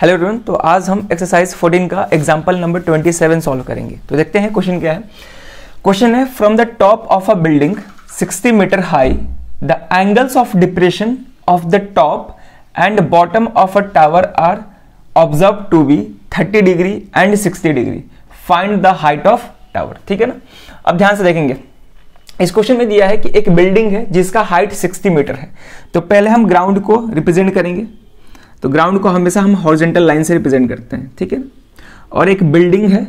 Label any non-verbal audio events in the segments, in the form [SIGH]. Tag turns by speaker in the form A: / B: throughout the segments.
A: Hello everyone तो आज हम एक्सरसाइज 14 का एग्जांपल नंबर 27 सॉल्व करेंगे। तो देखते हैं क्वेश्चन क्या है। क्वेश्चन है from the top of a building 60 metre high the angles of depression of the top and bottom of a tower are observe to be 30 degree and 60 degree find the height of tower ठीक है ना? अब ध्यान से देखेंगे। इस question में दिया है कि एक बिल्डिंग है जिसका हाइट 60 मीटर है। तो पहले हम ग्राउंड को रिप्रेजेंट करेंगे। तो ग्राउंड को हमेशा हम हॉरिजेंटल लाइन से रिप्रेजेंट करते हैं, ठीक है? और एक बिल्डिंग है,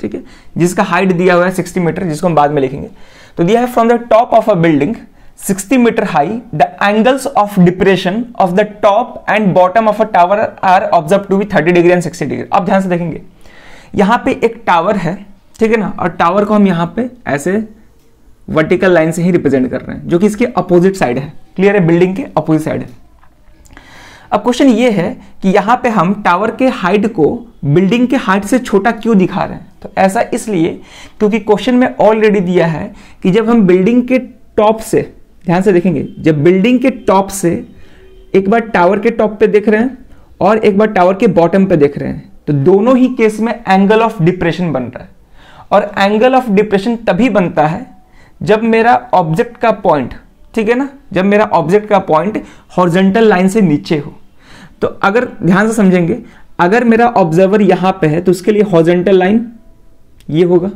A: ठीक है? जिसका हाइट दिया हुआ है 60 मीटर जिसको हम बाद में लिखेंगे। तो दिया है from the top of a building 60 metre high the angles of depression of the top and bottom of a tower are observe to be 30 degree and 60 degree अब ध्यान से देखेंगे। यहाँ पे एक टावर है, ठीक है ना? और टावर को हम यहाँ पे ऐसे वर्टिकल लाइन से ही रिप्रेजेंट कर रहे हैं, जो कि इसके अपोजिट साइड है। क्लियर है? बिल्डिंग के अपोजिट साइड है। अब क्वेश्चन ये है कि यहाँ पे हम टावर के हाइट को बिल्डिंग के हाइट से छोटा क्यों दिखा रहे हैं? तो ऐसा इसलिए क्योंकि क्वेश्चन में ऑलरेडी दिया है कि जब हम बिल्डिंग के टॉप से, ध्यान से देखेंगे, जब बिल्डिंग के टॉप से एक बार टावर के टॉप पे देख रहे हैं और एक बार टावर के बॉटम पे देख रहे हैं तो दोनों ही केस में एंगल ऑफ़ डिप्रेशन बन रहा है। और एंगल ऑफ़ डिप्रेशन तभी बनता है जब मेरा ऑब्जेक्ट का पॉइंट ठीक है ना? जब मेरा ऑब्जेक्ट का पॉइंट हॉरिजेंटल लाइन से नीचे हो तो अगर ध्यान से समझेंगे, अगर मेरा ऑब्जर्वर यहाँ पे है तो उसके लिए हॉरिजेंटल लाइन ये होगा।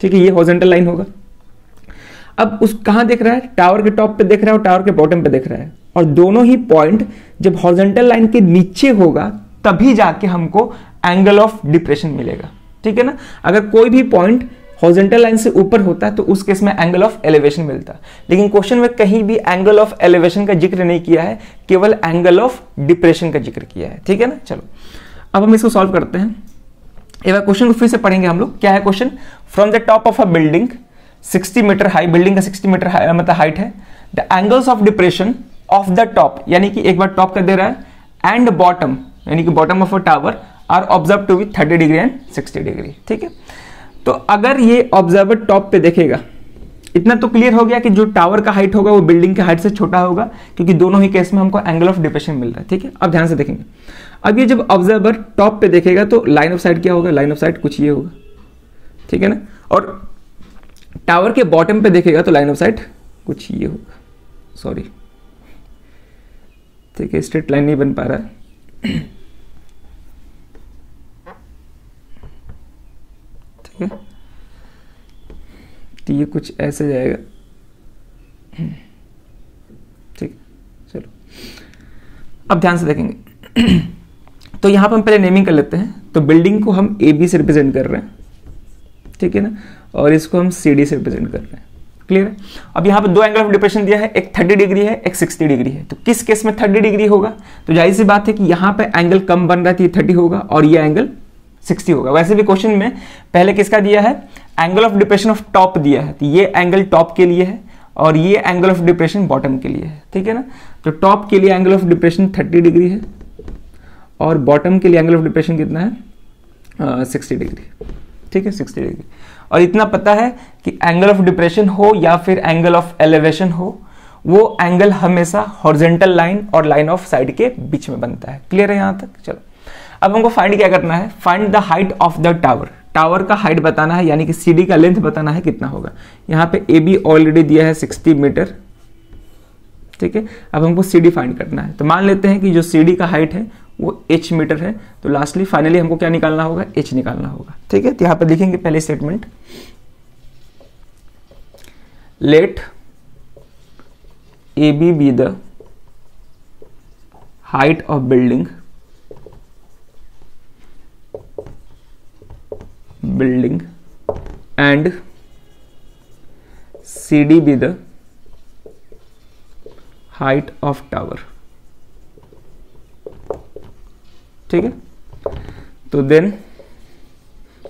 A: ठीक है, ये हॉरिजेंटल लाइन होगा। अब उस कहाँ देख रहा है? टावर के टॉप पे देख रहा है और टावर के बॉटम पे देख रहा है। और दोनों ही पॉइंट जब हॉरिजेंटल लाइन के नीचे होगा, तभी जाके हमको एंगल ऑफ़ डिप्रेशन मिलेगा। ठीक है ना? अगर कोई भी पॉइंट हॉरिजेंटल लाइन से ऊपर होता है तो उस केस में एंगल ऑफ़ एलिवेशन मिलता है। लेकिन क्वेश्चन में कहीं भी एंगल ऑफ़ एलिवेशन का ज़िक्र नहीं किया है, केवल एंगल ऑफ़ डिप्रेशन का ज़िक्र किया है। ठीक है ना? चलो। अब हम इसको सॉल्व करते हैं। एक बार क्वेश्चन को फिर से पढ़ेंगे हम लोग। क्या है question from the top of a building 60 metre high building का 60 मीटर हाई मतलब हाइट है। The angles of depression of the top यानी कि एक बार टॉप कर दे रहा है एंड बॉटम यानी कि bottom of a tower are observe to be 30 degree and 60 degree ठीक है? तो अगर ये ऑब्जर्वर टॉप पे देखेगा, इतना तो क्लियर हो गया कि जो टावर का हाइट होगा, वो बिल्डिंग के हाइट से छोटा होगा, क्योंकि दोनों ही केस में हमको एंगल ऑफ़ डिप्रेशन मिल रहा है, ठीक है? अब ध्यान से देखेंगे। अब ये जब ऑब्जर्वर टॉप पे देखेगा तो लाइन ऑफ़ साइड क्या होगा? लाइन ऑफ़ साइड कुछ ये होगा, ठीक है ना? और टावर के बॉटम पे देखेगा तो लाइन ऑफ़ साइड कुछ ये होगा सॉरी ठीक है स्ट्रेट लाइन नहीं बन पा रहा है। ठीक है तो ये कुछ ऐसे जाएगा। ठीक, चलो। अब ध्यान से देखेंगे। तो यहाँ पर हम पहले नेमिंग कर लेते हैं। तो बिल्डिंग को हम ए बी से रिप्रेजेंट कर रहे हैं। ठीक है ना? और इसको हम सी डी से रिप्रेजेंट कर रहे हैं। क्लियर है? अब यहाँ पर दो एंगल ऑफ़ डिप्रेशन दिया है। एक 30 डिग्री है, एक 60 डिग्री है। तो किस केस में 30 डिग्री होगा? तो ज़ाहिर सी बात है कि यहाँ पर एंगल कम बन रहा है तो ये 30 होगा और ये एंगल 60 होगा। वैसे भी क्वेश्चन में पहले किसका दिया है? Angle of depression of top दिया है। तो ये एंगल टॉप के लिए है और ये एंगल ऑफ़ डिप्रेशन बॉटम के लिए है। ठीक है ना? तो टॉप के लिए एंगल ऑफ़ डिप्रेशन 30 डिग्री है और बॉटम के लिए एंगल ऑफ़ डिप्रेशन कितना है? सिक्सटी डिग्री ठीक है? सिक्सटी डिग्री और इतना पता है कि एंगल ऑफ़ डिप्रेशन हो या फिर एंगल ऑफ़ एलिवेशन हो, वो एंगल हमेशा हॉर्जेंटल लाइन और लाइन ऑफ़ साइड के बीच में बनता है। क्लियर है यहाँ तक? चलो। अब हमको फाइंड क्या करना है? Find the height of the tower tower का हाइट बताना है, यानी कि सीडी का लेंथ बताना है कितना होगा। यहाँ पे ए बी ऑलरेडी दिया है 60 मीटर ठीक है? अब हमको सी डी फाइंड करना है। तो मान लेते हैं कि जो सी डी का हाइट है, वो एच मीटर है। तो लास्टली फाइनली हमको क्या निकालना होगा? एच निकालना होगा। ठीक है? तो यहाँ पर लिखेंगे पहले statement let A B be the height of building building and CD be the height of tower. ठीक है? तो देन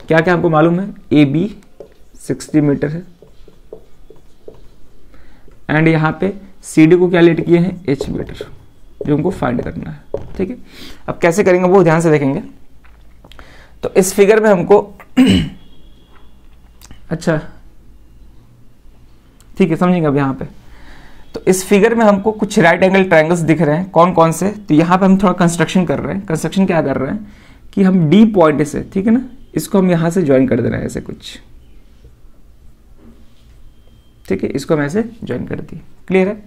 A: क्या क्या हमको मालूम है? ए बी सिक्सटी मीटर है। एंड यहाँ पे सी डी को क्या लेट किए हैं? एच मीटर जो हमको फाइंड करना है। ठीक है? अब कैसे करेंगे वो ध्यान से देखेंगे। तो इस फिगर में हमको [CLEARS THROAT] अच्छा। ठीक है, समझेंगे अब यहाँ पे। तो इस फिगर में हमको कुछ राइट एंगल ट्रायंगल्स दिख रहे हैं कौन कौन से? तो यहाँ पे हम थोड़ा कंस्ट्रक्शन कर रहे हैं। कंस्ट्रक्शन क्या कर रहे हैं? कि हम डी पॉइंट से, ठीक है ना? इसको हम यहाँ से ज्वाइन कर दे रहे हैं ऐसे कुछ। ठीक है, इसको हम ऐसे ज्वाइन कर दिए। क्लियर है?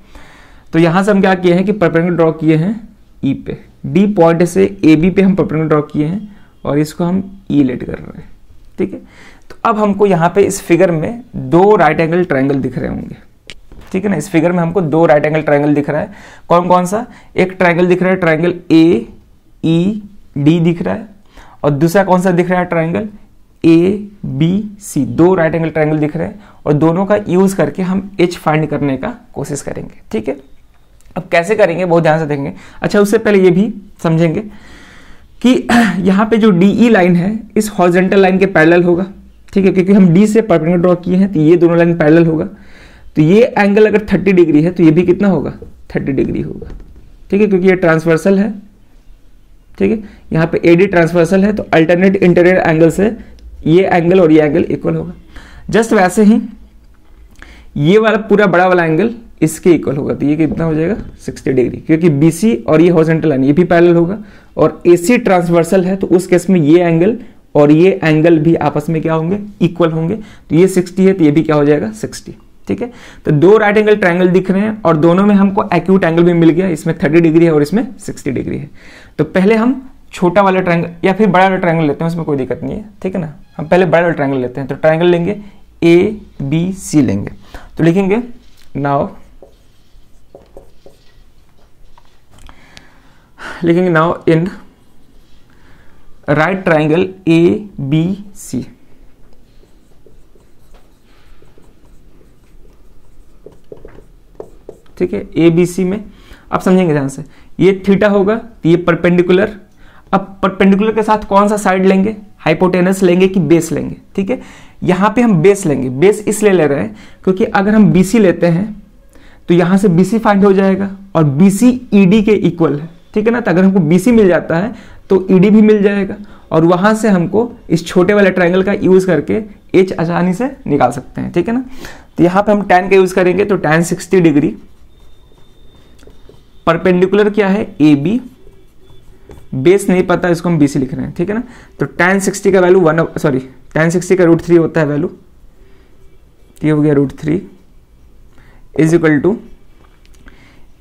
A: तो यहाँ से हम क्या किए हैं कि परपेंडिकुलर ड्रॉ किए हैं ई e पे। डी पॉइंट से ए बी पे हम परपेंडिकुलर ड्रॉ किए हैं और इसको हम ई e लेट कर रहे हैं। ठीक है? तो अब हमको यहाँ पे इस फिगर में दो राइट एंगल ट्रायंगल दिख रहे होंगे। ठीक है ना? इस फिगर में हमको दो राइट एंगल ट्रायंगल दिख रहा है। कौन कौन सा? एक ट्रायंगल दिख रहा है ट्रायंगल ए ई डी दिख रहा है। और दूसरा कौन सा दिख रहा है ट्रायंगल ए बी सी दो राइट एंगल ट्रायंगल दिख रहे हैं और दोनों का यूज़ करके हम एच फाइंड करने का कोशिश करेंगे। ठीक है? अब कैसे करेंगे? बहुत ध्यान से देखेंगे। अच्छा उससे पहले ये भी समझेंगे। कि [CLEARS THROAT] यहाँ पे जो डीई लाइन e है, इस हॉरिजेंटल लाइन के पैरेलल होगा। ठीक है, क्योंकि हम डी से परपेंडिकुलर ड्रॉ किए हैं तो ये दोनों लाइन पैरेलल होगा। तो ये एंगल अगर 30 डिग्री है तो ये भी कितना होगा? 30 डिग्री होगा। ठीक है, क्योंकि ये ट्रांसवर्सल है। ठीक है, यहाँ पे एडी ट्रांसवर्सल है तो अल्टरनेट इंटीरियर एंगल से ये एंगल और ये एंगल इक्वल होगा। जस्ट वैसे ही, ये वाला पूरा बड़ा वाला एंगल इसके इक्वल होगा तो ये कितना हो जाएगा? 60 डिग्री क्योंकि बीसी और ये हॉरिजॉन्टल लाइन ये भी पैरेलल होगा। और एसी ट्रांसवर्सल है तो उस केस में ये एंगल और ये एंगल भी आपस में क्या होंगे? इक्वल होंगे। तो ये 60 है तो ये भी क्या हो जाएगा? 60 ठीक है? तो दो राइट एंगल ट्रायंगल दिख रहे हैं, और दोनों में हमको एक्यूट एंगल भी मिल गया। इसमें 30 डिग्री है और इसमें 60 डिग्री है। तो पहले हम छोटा वाला ट्रायंगल या फिर बड़ा वाला ट्रायंगल लेते हैं, उसमें कोई दिक्कत नहीं है। ठीक है ना? हम पहले बड़ा वाला ट्रायंगल लेते हैं तो ट्रायंगल लेंगे ए बी सी लेंगे। तो लिखेंगे नाउ लिखेंगे now in right triangle A B C ठीक है? ए बी सी में। आप समझेंगे ध्यान से। ये थीटा होगा, ये परपेंडिकुलर अब परपेंडिकुलर के साथ कौन सा साइड लेंगे? हाइपोटेनस लेंगे कि बेस लेंगे? ठीक है? यहाँ पे हम बेस लेंगे। बेस इसलिए ले रहे हैं क्योंकि अगर हम बीसी लेते हैं तो यहाँ से बीसी फाइंड हो जाएगा और बीसी ईडी e के इक्वल है। ठीक है ना? तो अगर हमको बीसी मिल जाता है तो ईडी e भी मिल जाएगा और वहाँ से हमको इस छोटे वाले ट्राइंगल का यूज़ करके एच आसानी से निकाल सकते हैं, ठीक है ना? तो यहाँ पे हम टेन का यूज़ करेंगे तो टेन सिक्सटी डिग्री परपेंडिकुलर क्या है? ए बी बेस नहीं पता, इसको हम बीसी लिख रहे हैं, ठीक है ना? तो टेन सिक्सटी का value one sorry tan sixty का रूट थ्री होता है वैल्यू ये हो गया root three is equal to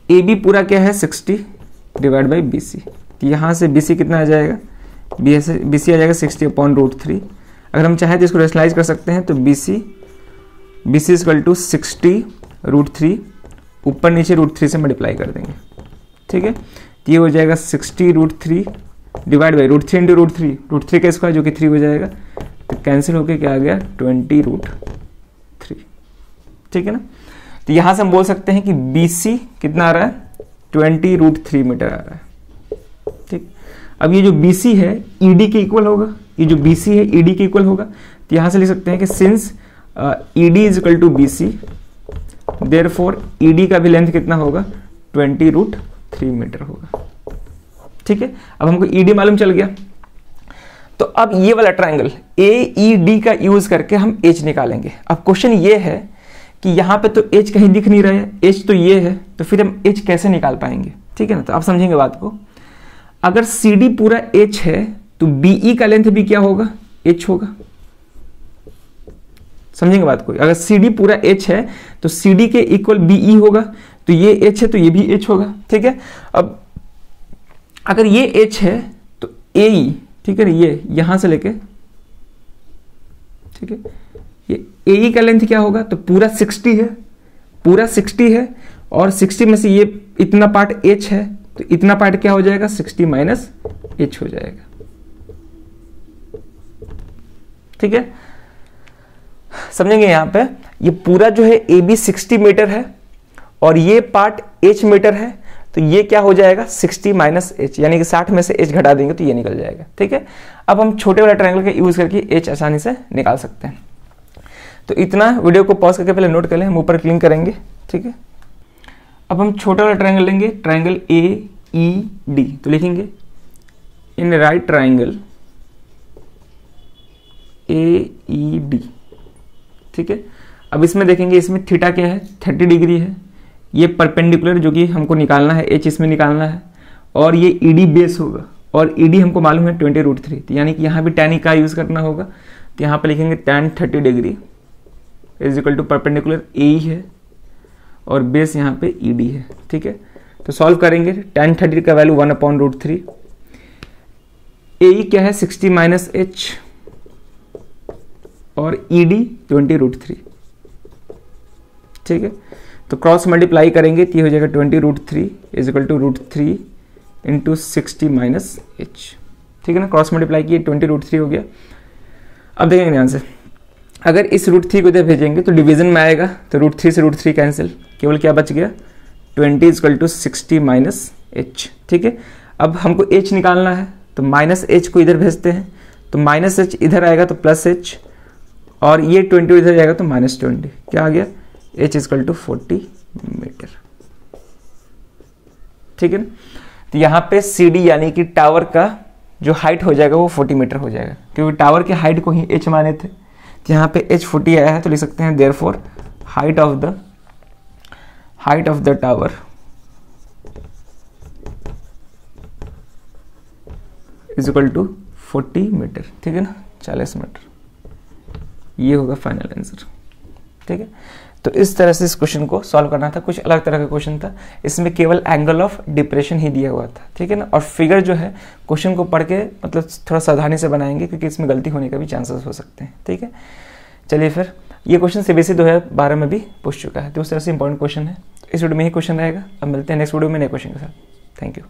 A: A B पूरा क्या है? Sixty divide by B C तो यहाँ से बी सी कितना आ जाएगा? बी एस बी सी आ जाएगा सिक्सटी अपॉन रूट थ्री अगर हम चाहें तो इसको रेशनलाइज कर सकते हैं तो B C B C is equal to sixty root three ऊपर नीचे रूट थ्री से मल्टीप्लाई कर देंगे। ठीक है? तो ये हो जाएगा sixty root three divide by root three into root three root three का स्क्वायर जो कि थ्री हो जाएगा। तो कैंसिल होकर क्या आ गया? ट्वेंटी रूट थ्री ठीक है ना? तो यहाँ से हम बोल सकते हैं कि बी सी कितना आ रहा है? ट्वेंटी रूट थ्री मीटर आ रहा है। ठीक? अब ये जो सी है ईडी e के इक्वल होगा। ये जो सी है ईडी e के इक्वल होगा। तो यहाँ से लिख सकते हैं कि since ED is equal to B C therefore ED का भी लेंथ कितना होगा? ट्वेंटी रूट थ्री मीटर होगा। ठीक है? अब हमको ईडी e मालूम चल गया। तो अब ये वाला ट्राइंगल ए ई डी का यूज़ करके हम एच निकालेंगे। अब क्वेश्चन ये है कि यहाँ पे तो एच कहीं दिख नहीं रहा एच तो ये है तो फिर हम एच कैसे निकाल पाएँगे? ठीक है ना? तो आप समझेंगे बात को। अगर सी डी पूरा एच है तो बीई e का लेंथ भी क्या होगा? एच होगा। समझेंगे बात को? अगर सी डी पूरा एच है तो सी डी के इक्वल बीई होगा तो ये एच है तो ये भी एच होगा। ठीक है? अब अगर ये एच है तो ए ई e, ठीक है ना? ये यहाँ से लेके ठीक है? ये ए e का लेंथ क्या होगा? तो पूरा 60 है। पूरा 60 है और 60 में से ये इतना पार्ट एच है तो इतना पार्ट क्या हो जाएगा? 60 माइनस एच हो जाएगा। ठीक है? समझेंगे यहाँ पे। ये पूरा जो है ए बी सिक्सटी मीटर है और ये पार्ट एच मीटर है तो ये क्या हो जाएगा? 60 माइनस एच यानी कि 60 में से एच घटा देंगे तो ये निकल जाएगा। ठीक है? अब हम छोटे वाले ट्रायंगल का यूज़ करके एच आसानी से निकाल सकते हैं। तो इतना वीडियो को पॉज करके पहले नोट कर लें, हम ऊपर क्लिक करेंगे, ठीक है? अब हम छोटा वाला ट्रायंगल लेंगे ट्रायंगल ए ई डी तो लिखेंगे in right triangle A E D ठीक है? अब इसमें देखेंगे, इसमें थीटा क्या है? थर्टी डिग्री है। ये परपेंडिकुलर जो कि हमको निकालना है एच इसमें निकालना है, और ये ई डी बेस होगा, और ई डी हमको मालूम है ट्वेंटी रूट थ्री तो यानी कि यहाँ भी टेन का यूज़ करना होगा तो यहाँ पर लिखेंगे tan thirty degree is equal to perpendicular A है और बेस यहाँ पे ई डी है, ठीक है? तो सॉल्व करेंगे टेन थर्टी का value one upon root three A क्या है? सिक्सटी माइनस एच और E D twenty root three ठीक है? तो क्रॉस मल्टीप्लाई करेंगे तो ये हो जाएगा twenty root three is equal to root three into sixty minus H ठीक है ना? क्रॉस मल्टीप्लाई किए ट्वेंटी रूट थ्री हो गया। अब देखेंगे ध्यान से। अगर इस रूट थ्री को इधर भेजेंगे तो डिवीज़न में आएगा तो रूट थ्री से रूट थ्री कैंसिल केवल क्या बच गया? Twenty is equal to sixty minus H ठीक है? अब हमको एच निकालना है तो माइनस एच को इधर भेजते हैं। तो माइनस एच इधर आएगा तो प्लस एच और ये ट्वेंटी इधर जाएगा तो माइनस ट्वेंटी क्या आ गया? H is equal to forty metre ठीक है ना? तो यहाँ पे सी डी यानी कि टावर का जो हाइट हो जाएगा वो फोर्टी मीटर हो जाएगा, क्योंकि टावर के हाइट को ही एच माने थे। यहाँ पे एच फोर्टी आया है तो लिख सकते हैं therefore height of the height of the tower is equal to forty metre ठीक है ना? चालीस मीटर ये होगा फाइनल आंसर ठीक है? तो इस तरह से इस क्वेश्चन को सॉल्व करना था, कुछ अलग तरह का क्वेश्चन था। इसमें केवल एंगल ऑफ़ डिप्रेशन ही दिया हुआ था, ठीक है ना? और फिगर जो है क्वेश्चन को पढ़ के मतलब थोड़ा सावधानी से बनाएँगे, क्योंकि इसमें गलती होने का भी चांसेस हो सकते हैं, ठीक है? चलिए फिर, ये क्वेश्चन सीबीएसई 2012 में भी पूछ चुका है तो उस तरह से इंपॉर्टेंट क्वेश्चन है। इस वीडियो में ही क्वेश्चन रहेगा अब मिलते हैं नेक्स्ट वीडियो में नए क्वेश्चन के साथ। Thank you